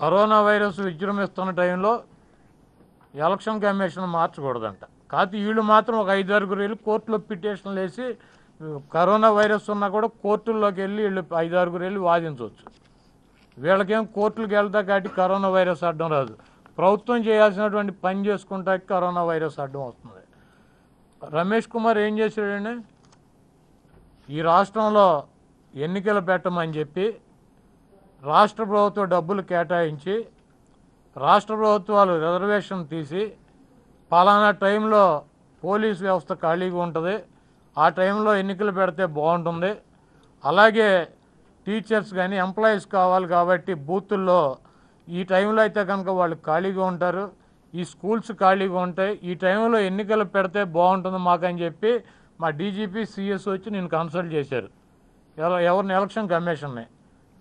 Corona virus విజృంభిస్తున్న టైంలో election commission మార్చకూడదంట. కాకపోతే వీళ్ళు మాత్రం ఒక ఐదు ఆరుగురు వెళ్ళి కోర్టులో పిటిషన్లు వేసి కరోనా వైరస్ ఉన్నా కూడా కోర్టుల్లోకి వెళ్ళి వీళ్ళు ఐదు ఆరుగురు వెళ్ళి వాదించవచ్చు. వీళ్ళకేం కోర్టులకు వెళ్తా కాబట్టి కరోనా వైరస్ అడ్డం రాదు. ప్రభుత్వం చేయాల్సినటువంటి పని చేసుకుంటాకి కరోనా వైరస్ అడ్డం వస్తుంది. రమేష్ కుమార్ ఏం చేశాడండి? ఈ రాష్ట్రంలో ఎన్నికలు పెట్టమని చెప్పి రాష్ట్ర ప్రభుత్వం డబ్బులు కేటాయించి రాష్ట్ర ప్రభుత్వాలు రిజర్వేషన్ తీసి పలానా టైంలో పోలీస్ వ్యవస్థ ఖాళీగా ఉంటుంది. ఆ టైంలో ఎన్నికలు పెడితే బాగుంటుంది. అలాగే టీచర్స్ కానీ ఎంప్లాయీస్ కావాలి కాబట్టి బూతుల్లో ఈ టైంలో అయితే కనుక వాళ్ళు ఖాళీగా ఉంటారు. ఈ స్కూల్స్ ఖాళీగా ఉంటాయి. ఈ టైంలో ఎన్నికలు పెడితే బాగుంటుంది మాకని చెప్పి మా డీజీపీ సిఎస్ వచ్చి నేను కన్సల్ట్ చేశారు. ఎవరిని? ఎలక్షన్ కమిషన్ని.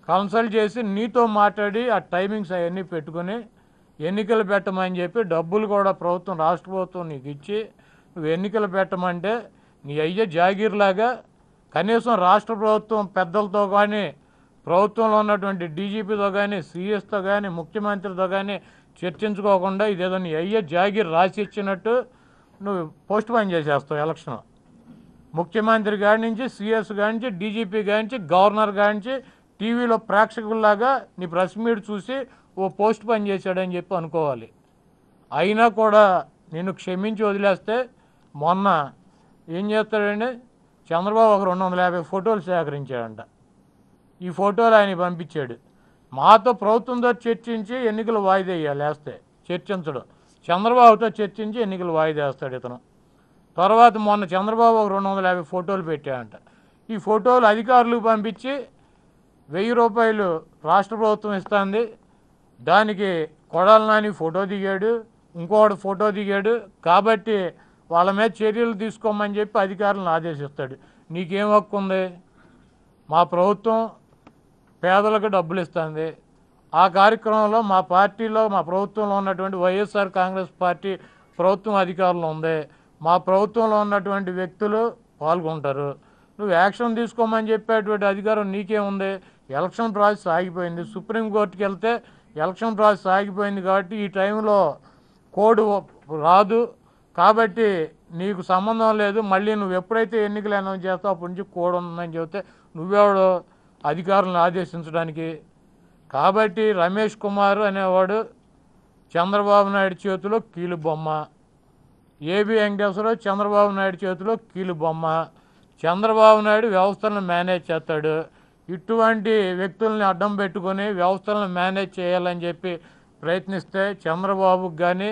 కన్సల్ట్ చేసి నీతో మాట్లాడి ఆ టైమింగ్స్ అవన్నీ పెట్టుకొని ఎన్నికలు పెట్టమని చెప్పి డబ్బులు కూడా ప్రభుత్వం రాష్ట్ర ప్రభుత్వం నీకు ఇచ్చి నువ్వు ఎన్నికలు పెట్టమంటే నీ అయ్యే జాగీర్లాగా కనీసం రాష్ట్ర ప్రభుత్వం పెద్దలతో కానీ ప్రభుత్వంలో ఉన్నటువంటి డీజీపీతో కానీ సీఎస్తో కానీ ముఖ్యమంత్రితో కానీ చర్చించుకోకుండా ఇదేదో నీ అయ్యే జాగీర్ రాసి ఇచ్చినట్టు నువ్వు పోస్ట్ పోన్ చేసేస్తావు ఎలక్షన్. ముఖ్యమంత్రి గారి నుంచి సీఎస్ గారి నుంచి డీజీపీ గారి నుంచి గవర్నర్ గారి నుంచి టీవీలో ప్రేక్షకుల్లాగా నీ ప్రెస్ మీట్ చూసి ఓ పోస్ట్ పని చేశాడని చెప్పి అనుకోవాలి. అయినా కూడా నిన్ను క్షమించి వదిలేస్తే మొన్న ఏం చేస్తాడండి? చంద్రబాబు ఒక రెండు వందల యాభై ఫోటోలు సేకరించాడంట. ఈ ఫోటోలు ఆయన పంపించాడు. మాతో ప్రభుత్వంతో చర్చించి ఎన్నికలు వాయిదా వేయాలి వేస్తే చర్చించడం. చంద్రబాబుతో చర్చించి ఎన్నికలు వాయిదా వేస్తాడు ఇతను. తర్వాత మొన్న చంద్రబాబు ఒక రెండు వందల యాభై ఫోటోలు పెట్టాడంట. ఈ ఫోటోలు అధికారులకు పంపించి వెయ్యి రూపాయలు రాష్ట్ర ప్రభుత్వం ఇస్తుంది. దానికి కొడాల నాని ఫోటో దిగాడు ఇంకోటి ఫోటో దిగాడు. కాబట్టి వాళ్ళ మీద చర్యలు తీసుకోమని చెప్పి అధికారులను ఆదేశిస్తాడు. నీకేం హక్కు ఉంది? మా ప్రభుత్వం పేదలకు డబ్బులు ఇస్తుంది. ఆ కార్యక్రమంలో మా పార్టీలో మా ప్రభుత్వంలో ఉన్నటువంటి వైఎస్ఆర్ కాంగ్రెస్ పార్టీ ప్రభుత్వం అధికారంలో ఉంది. మా ప్రభుత్వంలో ఉన్నటువంటి వ్యక్తులు పాల్గొంటారు. నువ్వు యాక్షన్ తీసుకోమని చెప్పేటువంటి అధికారం నీకేముంది ఎలక్షన్ ప్రాసెస్ ఆగిపోయింది. సుప్రీంకోర్టుకి వెళ్తే ఎలక్షన్ ప్రాసెస్ ఆగిపోయింది కాబట్టి ఈ టైంలో కోడ్ రాదు. కాబట్టి నీకు సంబంధం లేదు. మళ్ళీ నువ్వు ఎప్పుడైతే ఎన్నికలు అనౌన్స్ చేస్తావు అప్పటి నుంచి కోడ్ ఉందని చెబితే నువ్వెవడో? అధికారులను ఆదేశించడానికి. కాబట్టి రమేష్ కుమార్ అనేవాడు చంద్రబాబు నాయుడు చేతిలో కీలు బొమ్మ. ఏబి వెంకటేశ్వరరావు చంద్రబాబు నాయుడు చేతిలో కీలు బొమ్మ. చంద్రబాబు నాయుడు వ్యవస్థలను మేనేజ్ చేస్తాడు. ఇటువంటి వ్యక్తుల్ని అడ్డం పెట్టుకొని వ్యవస్థలను మేనేజ్ చేయాలని చెప్పి ప్రయత్నిస్తే చంద్రబాబుకు కానీ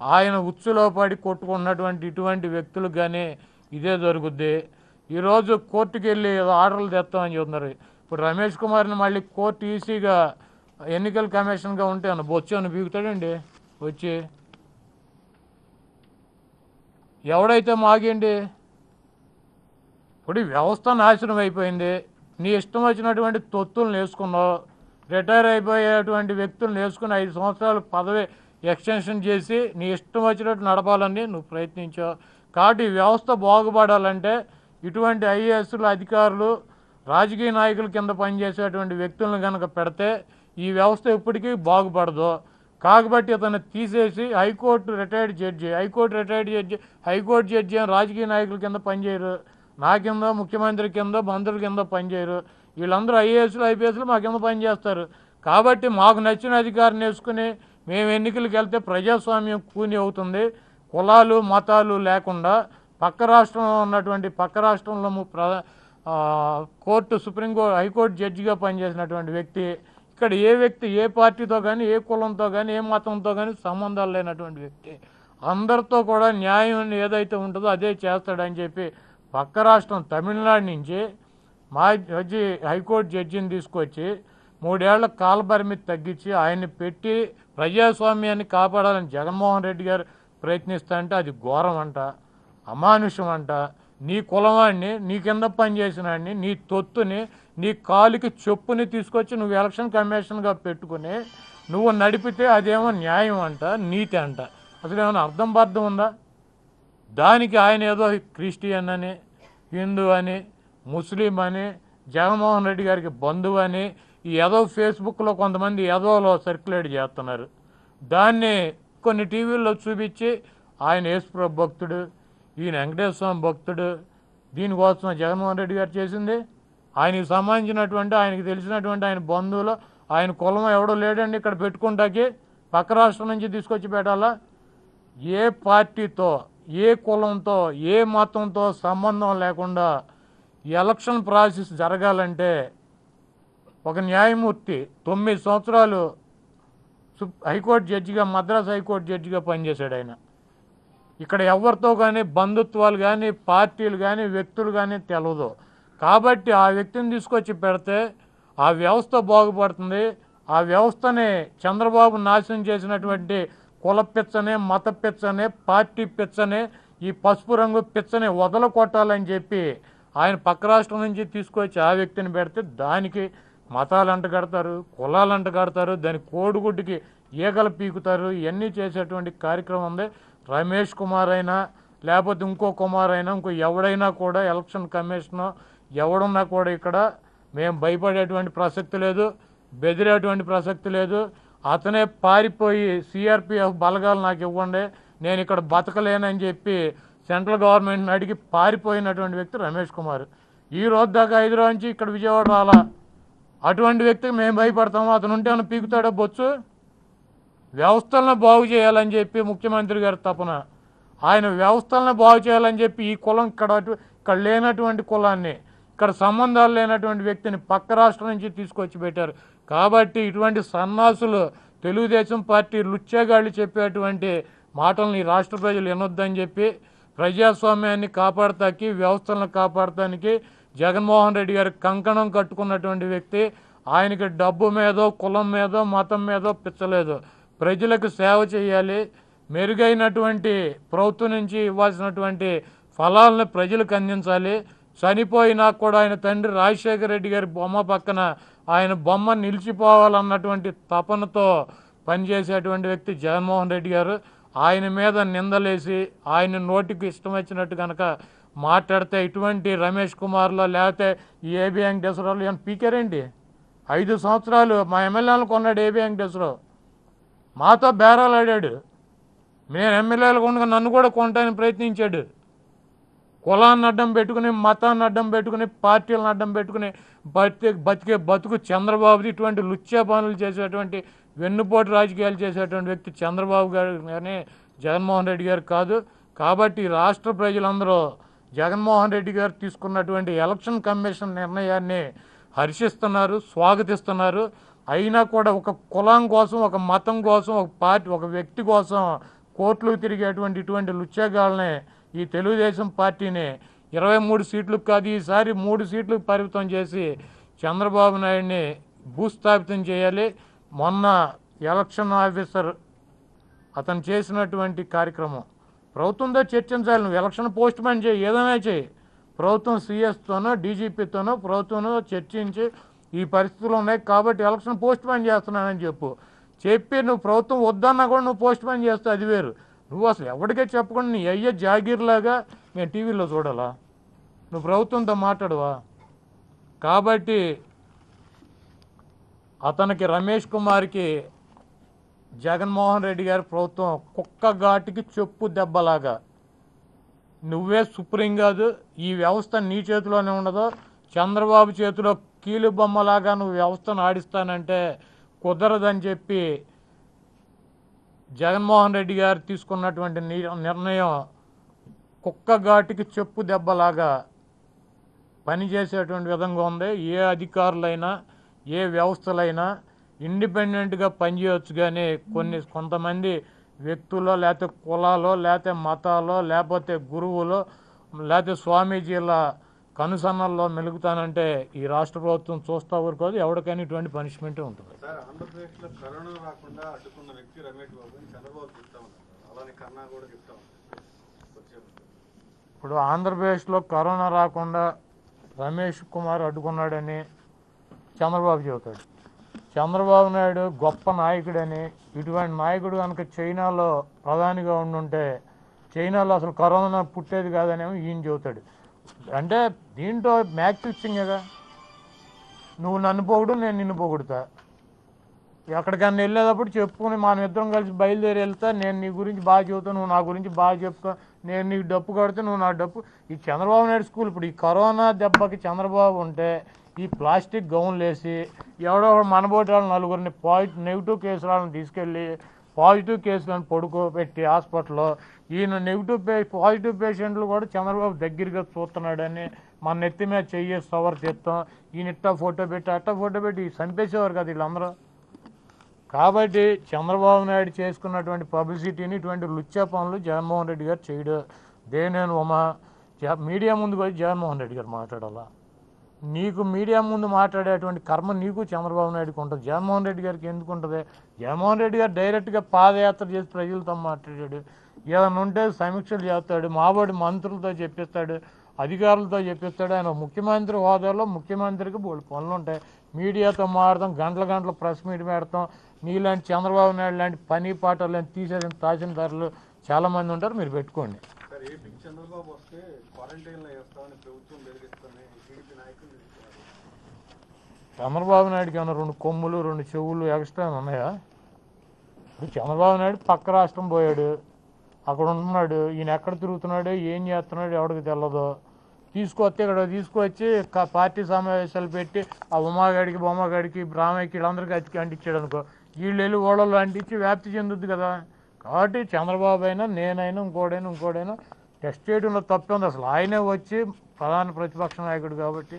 ఆయన ఉచ్చులో పడి కొట్టుకున్నటువంటి ఇటువంటి వ్యక్తులకు కానీ ఇదే జరుగుద్ది. ఈరోజు కోర్టుకెళ్ళి ఆర్డర్లు తెస్తామని చెబుతున్నారు. ఇప్పుడు రమేష్ కుమార్ని మళ్ళీ కోర్టు ఈసీగా ఎన్నికల కమిషన్గా ఉంటే అన్న బొచ్చని బీగుతాడండి? వచ్చి. ఎవడైతే మాగండి? ఇప్పుడు ఈ వ్యవస్థ నాశనం అయిపోయింది. నీ ఇష్టం వచ్చినటువంటి తొత్తులను వేసుకున్నావు. రిటైర్ అయిపోయేటువంటి వ్యక్తులను వేసుకుని ఐదు సంవత్సరాలు పదవి ఎక్స్టెన్షన్ చేసి నీ ఇష్టం వచ్చినట్టు నడపాలని నువ్వు ప్రయత్నించావు. కాబట్టి ఈ వ్యవస్థ బాగుపడాలంటే ఇటువంటి ఐఏఎస్లు అధికారులు రాజకీయ నాయకుల కింద పనిచేసేటువంటి వ్యక్తులను కనుక పెడితే ఈ వ్యవస్థ ఎప్పటికీ బాగుపడదు. కాబట్టి అతను తీసేసి high court retired judge high court retired judge high court judge అని రాజకీయ నాయకుల కింద పనిచేయరు. నా కింద ముఖ్యమంత్రి కింద మంత్రుల కింద పనిచేయరు. వీళ్ళందరూ ఐఏఎస్లు ఐపీఎస్లు మా కింద పనిచేస్తారు. కాబట్టి మాకు నచ్చిన అధికారిని వేసుకుని మేము ఎన్నికలకు వెళ్తే ప్రజాస్వామ్యం కూని అవుతుంది. కులాలు మతాలు లేకుండా పక్క రాష్ట్రంలో ఉన్నటువంటి పక్క రాష్ట్రంలో ప్ర కోర్టు సుప్రీంకోర్టు హైకోర్టు జడ్జిగా పనిచేసినటువంటి వ్యక్తి ఇక్కడ ఏ వ్యక్తి ఏ పార్టీతో కానీ ఏ కులంతో కానీ ఏ మతంతో కానీ సంబంధాలు లేనటువంటి వ్యక్తి. అందరితో కూడా న్యాయం ఏదైతే ఉంటుందో అదే చేస్తాడని చెప్పి పక్క రాష్ట్రం తమిళనాడు నుంచి మా జడ్జి హైకోర్టు జడ్జిని తీసుకొచ్చి మూడేళ్ళ కాలపరిమితి తగ్గించి ఆయన్ని పెట్టి ప్రజాస్వామ్యాన్ని కాపాడాలని జగన్మోహన్ రెడ్డి గారు ప్రయత్నిస్తుంటే అది ఘోరం అంట అమానుషం అంట. నీ కులవాడిని నీ కింద పనిచేసినాడిని నీ తొత్తుని నీ కాలుకి చెప్పుని తీసుకొచ్చి నువ్వు ఎలక్షన్ కమిషన్గా పెట్టుకుని నువ్వు నడిపితే అదేమో న్యాయం అంట నీతి అంట. అసలు ఏమైనా అర్థం బర్థం ఉందా? దానికి ఆయన ఏదో క్రిస్టియన్ అని హిందూ అని ముస్లిం అని జగన్మోహన్ రెడ్డి గారికి బంధువు అని ఈ ఏదో ఫేస్బుక్లో కొంతమంది ఏదోలో సర్క్యులేట్ చేస్తున్నారు. దాన్ని కొన్ని టీవీల్లో చూపించి ఆయన యేసుప్రభు భక్తుడు ఈయన వెంకటేశ్వర స్వామి భక్తుడు దీనికోసం జగన్మోహన్ రెడ్డి గారు చేసింది. ఆయనకి సంబంధించినటువంటి ఆయనకి తెలిసినటువంటి ఆయన బంధువులు ఆయన కులం ఎవడో లేడండి ఇక్కడ పెట్టుకుంటాకి పక్క రాష్ట్రం నుంచి తీసుకొచ్చి పెట్టాలా? ఏ పార్టీతో ఏ కులంతో ఏ మతంతో సంబంధం లేకుండా ఎలక్షన్ ప్రాసెస్ జరగాలంటే ఒక న్యాయమూర్తి తొమ్మిది సంవత్సరాలు హైకోర్టు జడ్జిగా మద్రాస్ హైకోర్టు జడ్జిగా పనిచేశాడు ఆయన. ఇక్కడ ఎవరితో కానీ బంధుత్వాలు కానీ పార్టీలు కానీ వ్యక్తులు కానీ తెలవదు. కాబట్టి ఆ వ్యక్తిని తీసుకొచ్చి పెడితే ఆ వ్యవస్థ బాగుపడుతుంది. ఆ వ్యవస్థని చంద్రబాబు నాశనం చేసినటువంటి కుల పిచ్చనే మత పిచ్చనే పార్టీ పిచ్చనే ఈ పసుపు రంగు పిచ్చని వదలకొట్టాలని చెప్పి ఆయన పక్క రాష్ట్రం నుంచి తీసుకొచ్చి ఆ వ్యక్తిని పెడితే దానికి మతాలు అంట కడతారు కులాలు అంట కడతారు దాని కోడిగుడ్డుకి ఈగలు పీకుతారు ఇవన్నీ చేసేటువంటి కార్యక్రమం ఉంది. రమేష్ కుమార్ అయినా లేకపోతే ఇంకో కుమార్ అయినా ఇంకో ఎవడైనా కూడా ఎలక్షన్ కమిషన్ ఎవడున్నా కూడా ఇక్కడ మేము భయపడేటువంటి ప్రసక్తి లేదు బెదిరేటువంటి ప్రసక్తి లేదు. అతనే పారిపోయి సిఆర్పిఎఫ్ బలగాలు నాకు ఇవ్వండి నేను ఇక్కడ బతకలేనని చెప్పి సెంట్రల్ గవర్నమెంట్ని అడిగి పారిపోయినటువంటి వ్యక్తి రమేష్ కుమార్. ఈ రోజు దాకా హైదరాబాద్ నుంచి ఇక్కడ విజయవాడ రాలా. అటువంటి వ్యక్తికి మేము భయపడతాము అతను ఉంటే పీకుతాడో బొచ్చు? వ్యవస్థలను బాగు చేయాలని చెప్పి ముఖ్యమంత్రి గారి తపన ఆయన వ్యవస్థలను బాగు చేయాలని చెప్పి ఈ కులం ఇక్కడ ఇక్కడ లేనటువంటి కులాన్ని ఇక్కడ సంబంధాలు లేనటువంటి వ్యక్తిని పక్క రాష్ట్రం నుంచి తీసుకొచ్చి పెట్టారు. కాబట్టి ఇటువంటి సన్నాసులు తెలుగుదేశం పార్టీ లుచ్చేగాళ్ళు చెప్పేటువంటి మాటలను ఈ రాష్ట్ర ప్రజలు వినొద్దని చెప్పి ప్రజాస్వామ్యాన్ని కాపాడటానికి వ్యవస్థలను కాపాడటానికి జగన్మోహన్ రెడ్డి గారు కంకణం కట్టుకున్నటువంటి వ్యక్తి. ఆయనకి డబ్బు మీదో కులం మీదో మతం మీదో పిచ్చలేదు ప్రజలకు సేవ చేయాలి. మెరుగైనటువంటి ప్రభుత్వం నుంచి ఇవ్వాల్సినటువంటి ఫలాలను ప్రజలకు అందించాలి. చనిపోయినా కూడా ఆయన తండ్రి రాజశేఖర రెడ్డి గారి బొమ్మ పక్కన ఆయన బొమ్మ నిలిచిపోవాలన్నటువంటి తపనతో పనిచేసేటువంటి వ్యక్తి జగన్మోహన్ రెడ్డి గారు. ఆయన మీద నిందలేసి ఆయన నోటికి ఇష్టం వచ్చినట్టు కనుక మాట్లాడితే ఇటువంటి రమేష్ కుమార్లో లేకపోతే ఈ ఏబి వెంకటేశ్వరరావు ఏమైనా పీకారేంటి ఐదు సంవత్సరాలు మా ఎమ్మెల్యేలు కొన్నాడు ఏబి వెంకటేశ్వరరావు. మాతో బేరాలు ఆడాడు నేను ఎమ్మెల్యేలు ఉండగా నన్ను కూడా కొనడానికి ప్రయత్నించాడు. కులాన్ని అడ్డం పెట్టుకుని మతాన్ని అడ్డం పెట్టుకుని పార్టీలను అడ్డం పెట్టుకుని బతికే బతికే బతుకు చంద్రబాబుది ఇటువంటి లుచ్చే పనులు చేసేటువంటి వెన్నుపోటు రాజకీయాలు చేసేటువంటి వ్యక్తి చంద్రబాబు గారు కానీ జగన్మోహన్ రెడ్డి గారు కాదు. కాబట్టి రాష్ట్ర ప్రజలందరూ జగన్మోహన్ రెడ్డి గారు తీసుకున్నటువంటి ఎలక్షన్ కమిషన్ నిర్ణయాన్ని హర్షిస్తున్నారు స్వాగతిస్తున్నారు. అయినా కూడా ఒక కులం కోసం ఒక మతం కోసం ఒక పార్టీ ఒక వ్యక్తి కోసం కోర్టులు తిరిగేటువంటి ఇటువంటి లుచ్చగాళ్ళనే ఈ తెలుగుదేశం పార్టీని ఇరవై మూడు సీట్లు కాదు ఈసారి మూడు సీట్లు పరిమితం చేసి చంద్రబాబు నాయుడిని భూస్థాపితం చేయాలి. మొన్న ఎలక్షన్ ఆఫీసర్ అతను చేసినటువంటి కార్యక్రమం. ప్రభుత్వంతో చర్చించాలి నువ్వు ఎలక్షన్ పోస్ట్ మ్యాన్ చేయి ఏదైనా చేయి. ప్రభుత్వం సీఎస్తోనో డీజీపీతోనో ప్రభుత్వంలో చర్చించి ఈ పరిస్థితులు ఉన్నాయి కాబట్టి ఎలక్షన్ పోస్ట్ పోన్ చేస్తున్నానని చెప్పు. చెప్పి నువ్వు ప్రభుత్వం వద్దన్నా కూడా నువ్వు పోస్ట్ పోన్ చేస్తే అది వేరు. నువ్వు అసలు ఎవరికే చెప్పకుండా నీ అయ్యే జాగీర్లాగా మేము టీవీలో చూడాలా? నువ్వు ప్రభుత్వంతో మాట్లాడవా? కాబట్టి అతనికి రమేష్ కుమార్కి జగన్మోహన్ రెడ్డి గారి ప్రభుత్వం కుక్క ఘాటికి చెప్పు దెబ్బలాగా. నువ్వే సుప్రీం కాదు ఈ వ్యవస్థ నీ చేతిలోనే ఉండదు చంద్రబాబు చేతిలో కీలు బొమ్మలాగా నువ్వు వ్యవస్థను ఆడిస్తానంటే కుదరదని చెప్పి జగన్మోహన్ రెడ్డి గారు తీసుకున్నటువంటి ని- నిర్ణయం కుక్కఘాటికి చెప్పు దెబ్బలాగా పనిచేసేటువంటి విధంగా ఉంది. ఏ అధికారులైనా ఏ వ్యవస్థలైనా ఇండిపెండెంట్గా పనిచేయవచ్చు కానీ కొన్ని కొంతమంది వ్యక్తులో లేకపోతే కులాలో లేకపోతే మతాలో లేకపోతే గురువులో లేకపోతే స్వామీజీల కనుసన్నల్లో మెలుగుతానంటే ఈ రాష్ట్ర ప్రభుత్వం చూస్తా ఊరుకోదు. ఎవరికైనా ఇటువంటి పనిష్మెంట్ ఉంటుంది. ఇప్పుడు ఆంధ్రప్రదేశ్లో కరోనా రాకుండా రమేష్ కుమార్ అడ్డుకున్నాడని చంద్రబాబు చెబుతాడు. చంద్రబాబు నాయుడు గొప్ప నాయకుడని ఇటువంటి నాయకుడు కనుక చైనాలో ప్రధానిగా ఉండుంటే చైనాలో అసలు కరోనా పుట్టేది కాదనేమో ఈయన చెబుతాడు. అంటే దీంట్లో మ్యాచ్ ఫిక్సింగేగా నువ్వు నన్ను పొగుడు నేను నిన్ను పోగొడతా. ఎక్కడికన్నా వెళ్ళేటప్పుడు చెప్పుకుని మనం ఇద్దరం కలిసి బయలుదేరి వెళ్తా నేను నీ గురించి బాగా చెబుతా నువ్వు నా గురించి బాగా చెప్తా నేను నీకు డప్పు కడితే నువ్వు నా డప్పు. ఈ చంద్రబాబు నాయుడు స్కూల్ ఇప్పుడు ఈ కరోనా దెబ్బకి చంద్రబాబు ఉంటే ఈ ప్లాస్టిక్ గౌన్లు వేసి ఎవడో మనబోటి వాళ్ళు నలుగురిని పాజిటివ్ నెగిటివ్ కేసులను తీసుకెళ్ళి పాజిటివ్ కేసులను పడుకోబెట్టి హాస్పిటల్లో ఈయన నెగిటివ్ పే పాజిటివ్ పేషెంట్లు కూడా చంద్రబాబు దగ్గరగా చూస్తున్నాడని మన నెత్తి మీద చెయ్యి సవర్ చేస్తాం ఈయన ఇట్టా ఫోటో పెట్టి అట్టా ఫోటో పెట్టి చంపేసేవారు కదా వీళ్ళందరూ. కాబట్టి చంద్రబాబు నాయుడు చేసుకున్నటువంటి పబ్లిసిటీని ఇటువంటి లుచ్చా పనులు జగన్మోహన్ రెడ్డి గారు చేయడు. దేనేను ఉమా జ- మీడియా ముందుకు వచ్చి జగన్మోహన్ రెడ్డి గారు మాట్లాడాలా? నీకు మీడియా ముందు మాట్లాడేటువంటి కర్మ నీకు చంద్రబాబు నాయుడుకి ఉంటుంది. జగన్మోహన్ రెడ్డి గారికి ఎందుకు ఉంటుంది? జగన్మోహన్ రెడ్డి గారు డైరెక్ట్గా పాదయాత్ర చేసి ప్రజలతో మాట్లాడాడు. ఏదైనా ఉంటే సమీక్షలు చేస్తాడు. మావాడు మంత్రులతో చెప్పిస్తాడు. అధికారులతో చెప్పిస్తాడు ఆయన ముఖ్యమంత్రి హోదాలో ముఖ్యమంత్రికి బోళ్ళు పనులు ఉంటాయి. మీడియాతో మాట్లాడతాం గంటల గంటల ప్రెస్ మీట్ పెడతాం. నీలాంటి చంద్రబాబు నాయుడు లాంటి పని పాటలు తీసేసిన తహసీల్దారులు చాలామంది ఉంటారు. మీరు పెట్టుకోండి. చంద్రబాబు నాయుడుకి ఏమైనా రెండు కొమ్ములు రెండు చెవులు ఎక్స్ట్రా ఉన్నాయా? ఇప్పుడు చంద్రబాబు నాయుడు పక్క రాష్ట్రం పోయాడు. అక్కడ ఉంటున్నాడు. ఈయన ఎక్కడ తిరుగుతున్నాడు? ఏం చేస్తున్నాడు? ఎవడికి తెలియదు తీసుకొస్తే ఇక్కడ తీసుకొచ్చి పార్టీ సమావేశాలు పెట్టి ఆ ఉమాగాడికి బొమ్మగాడికి బ్రాహ్మయ్యకి వీళ్ళందరికీ అతికి అంటించాడు అనుకో. వీళ్ళు వెళ్ళి ఓడలు అంటించి వ్యాప్తి చెందుద్ది కదా. కాబట్టి చంద్రబాబు అయినా నేనైనా ఇంకోడైనా ఇంకోడైనా టెస్ట్ చేయడంలో తప్పే ఉంది. అసలు ఆయనే వచ్చి ప్రధాన ప్రతిపక్ష నాయకుడు కాబట్టి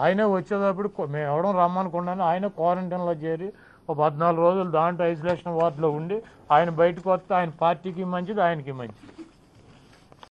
ఆయనే వచ్చేటప్పుడు మేము ఎవడం రమ్మనుకున్నాను ఆయన క్వారంటైన్లో చేరి ఒక పద్నాలుగు రోజులు దాంట్లో ఐసోలేషన్ వార్డులో ఉండి ఆయన బయటకు వస్తే ఆయన పార్టీకి మంచిది ఆయనకి మంచిది.